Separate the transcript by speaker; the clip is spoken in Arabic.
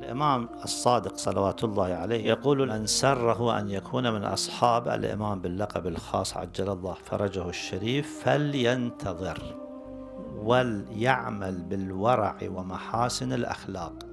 Speaker 1: الإمام الصادق صلوات الله عليه يقول من سره أن يكون من أصحاب الإمام باللقب الخاص عجل الله فرجه الشريف فلينتظر وليعمل بالورع ومحاسن الأخلاق.